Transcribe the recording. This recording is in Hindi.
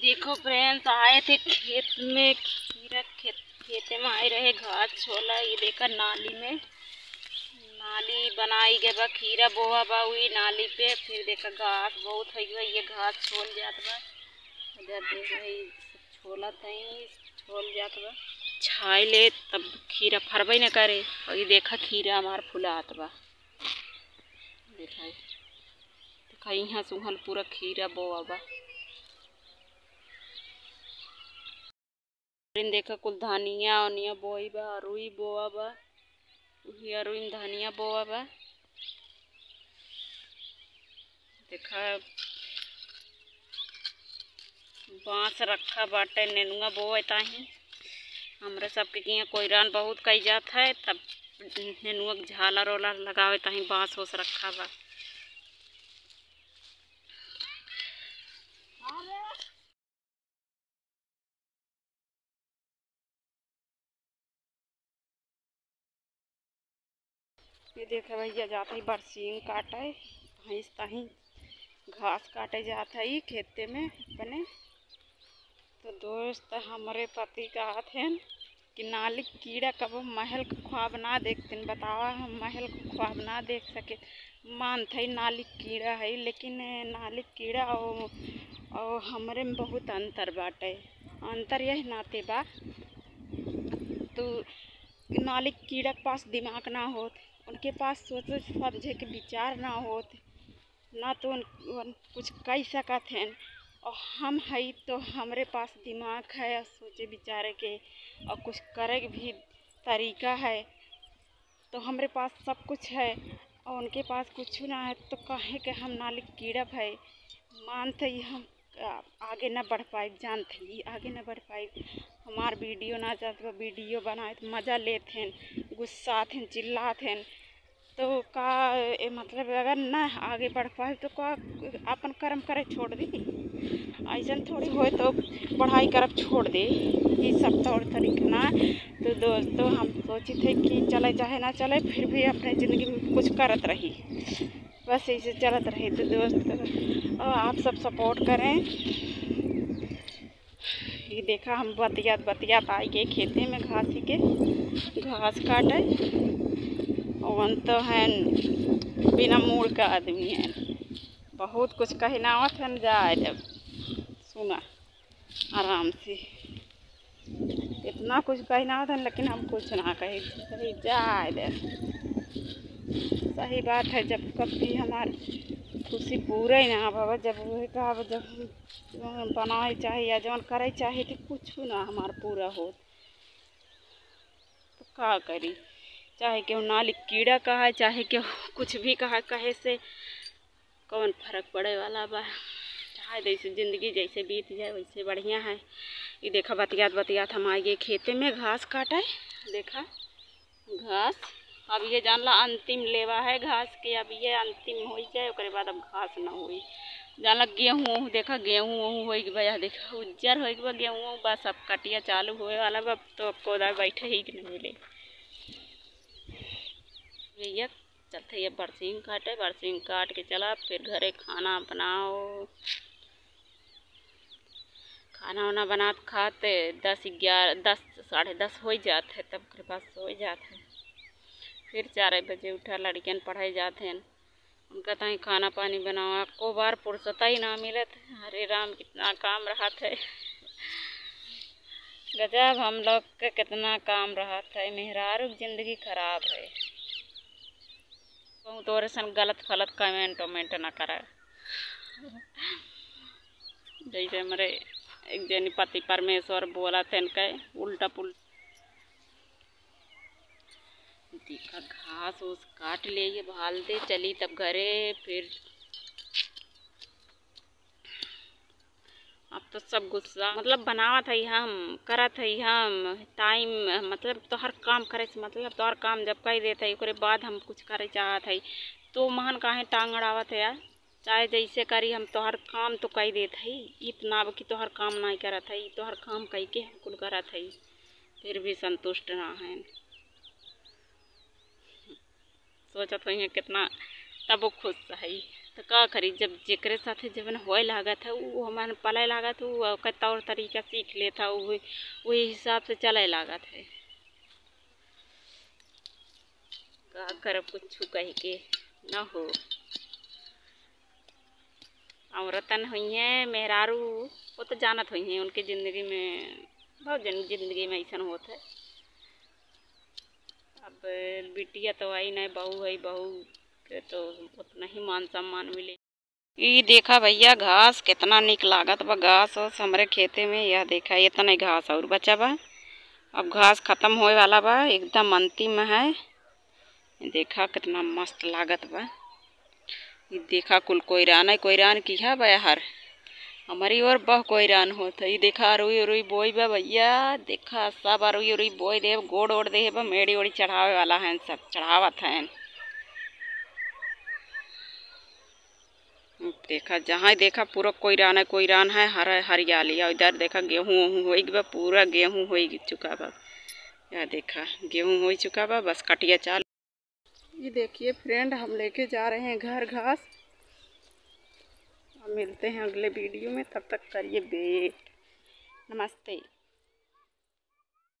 देखो फ्रेंड्स, आए थे खेत में, खीरा खेत, खेते में आए रहे घास छोला, ये देखा नाली में। नाली बनाई गए बा, खीरा बोआ बा हुई नाली पे, फिर देखा घास बहुत है ये घास छोल जात बा। इधर देख छोला तई, छोल जात बा। छाई ले, तब खीरा फरबे न करे। और ये देखा खीरा हमार फुलात बा। देखा देखा यहाँ सुहल पूरा खीरा बोआ बा। फिर देखा कुल धनिया उनिया बोई बा, अरुई बोआ बा, उही अरुई में धनिया बोआ बा। देखा, बाँस रखा बाटे, नेनुआ बोए ताही हमरे सबके यहाँ कोयरान बहुत कई जात है, तब नेनुआ झाला ओलर लगावे ताही बाँस ओस रखा बा। ये देखे भैया जाते ही बरसीन काटे भैंस ताही घास काटे जात है खेते में अपने। तो दोस्त, हमारे पति कहत हैं कि नाली कीड़ा कब महल को ख्वाब ना देखते बतावा हम महल को ख्वाब ना देख सके। मानते ही नाली कीड़ा है, लेकिन नाली कीड़ा और और हमरे में बहुत अंतर बाटे। अंतर यही नाते बा तो नाली कीड़ा के पास दिमाग ना होत उनके पास सोचे समझे के विचार ना होत। ना तो उन, उन कुछ कह सकत हैं। और हम हई तो हमरे पास दिमाग है और सोचे विचारे के और कुछ करे के भी तरीका है। तो हमरे पास सब कुछ है और उनके पास कुछ ना है तो कहे के हम नाली कीड़ा भाई मानते ही हम आगे न बढ़ पाए, जानते ही आगे न बढ़ पाए। हमार वीडियो ना जाते वीडियो बनाए तो मज़ा लेते हैं गुस्सा थे चिल्लाते हैं। तो का, ए मतलब अगर ना आगे बढ़ पाए तो का अपन कर्म करे छोड़ दी। ऐसा थोड़ी हो तो पढ़ाई करब छोड़ दे। ये सब तौर तरीका ना। तो दोस्तों, हम सोचे थे कि चले चाहे ना चले, फिर भी अपने ज़िंदगी में कुछ करत रही। बस ऐसे चलत रही तो दोस्त। और आप सब सपोर्ट करें। ये देखा, हम बतियात बतियात आई गए खेते में घास के। घास काटे। और तो है, बिना मूड का आदमी है। बहुत कुछ कहना है, जाए जब। सुना, आराम से। इतना कुछ कहना होता लेकिन हम कुछ ना कहे। जाए दे सही बात है, जब कभी हमारे खुशी पूरे ही ना बाबा जब कहा जब बनाए चाहे या जौन करे चाहे तो कुछ ना हमार पूरा हो। तो का करी? चाहे केहू नाली कीड़ा कहा, चाहे केहू कुछ भी कहा, कहे से कौन फ़र्क पड़े वाला बा? चाहे जैसे ज़िंदगी जैसे बीत जाए, वैसे बढ़िया है। ये देखा बतियात बतियात हम आइए खेते में घास काटे देखा? घास? अब ये जानला अंतिम लेवा है घास के, अब ये अंतिम हो जाए उसके बाद अब घास ना हुई। जानला गेहूँ देखा, गेहूँ वहूँ हो गया देखा, उज्जर हो गया गेहूँ बस अब कटिया चालू हुए वाला अब तो अब कोदा बैठे ही नहीं मिले। भैया, चलते ये बरसीन काटे बरसीन काट के चला, फिर घरे खाना बनाओ। खाना वाना बना, खाते, दस ग्यारह, दस, साढ़े दस हो जाते तब के पास सो जाते फिर चार बजे उठा लड़कियन पढ़ाई जाते हैं। उनका तहीं खाना पानी बनावा को बार फुर्सत ही ना मिलत। हरे राम, कितना काम रहा थे। गजब, हम लोग का कितना काम रहा था। मेहरारू ज़िंदगी खराब है। कहूँ तो सन गलत फलत कमेंट वमेंट ना कर। जैसे हमारे एक जनी पति परमेश्वर बोला थे इनके उल्टा पुल्टा देखा घास उस काट ले ये भाल दे, चली तब घरे, फिर अब तो सब गुस्सा मतलब बनावत है हम, करत है हम टाइम मतलब तो हर काम करे मतलब तो हर काम जब कर देते है उसके बाद हम कुछ करे चाहत है। तो महान काहे टांग अड़ावत है यार, चाहे जैसे करी हम तो हर काम तो कह देते है, इतना कि तो हर काम नहीं करत है तो हर काम कह के कुल करत है, फिर भी संतुष्ट ना है। सोचत हुई कितना तब खुश है तो का करी, जब जेकरे साथे जब होए लागत है वो हमारे पले लागत वो तौर तरीका सीख लेता वही वही हिसाब से चले लागत है का करब कुछ कह के, न हो। औरतन हुई हैं, मेहरारू, वो तो जानत हुई हैं, उनकी ज़िंदगी में, बहुत जन ज़िंदगी में ऐसा होता है। अब बिटिया तो आई नहीं, बहू है बहू के तो उतना ही मान सम्मान मिले। ये देखा भैया घास कितना निक लागत बा घास हमारे खेते में यह देखा इतना घास और बचा बा। अब घास खत्म होए वाला बा, एकदम अंतिम है। देखा कितना मस्त लागत बा। ये देखा कुल कोयरान है, कोयरान की है बा हर। हमारी और बह कोयरान होत है देखा रुई रुई बोई बा भैया, देखा सब रुई रुई बोई दे गोड़ ओड़ दे बा, मेड़ी ओड़ी चढ़ावे वाला है सब, चढ़ावत हैं। देखा, जहाँ देखा पूरा कोयरान है कोयरान है, हरा हरियाली और इधर देखा गेहूँ वहूँ हो बा, पूरा गेहूँ हो चुका बा। यह देखा, गेहूँ हो चुका बा, बस कटिया चाल। ये देखिए, फ्रेंड, हम लेके जा रहे हैं घर घास। मिलते हैं अगले वीडियो में तब तक करिए वेट नमस्ते।